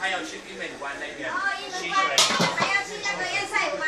他。要去玉美馆那边。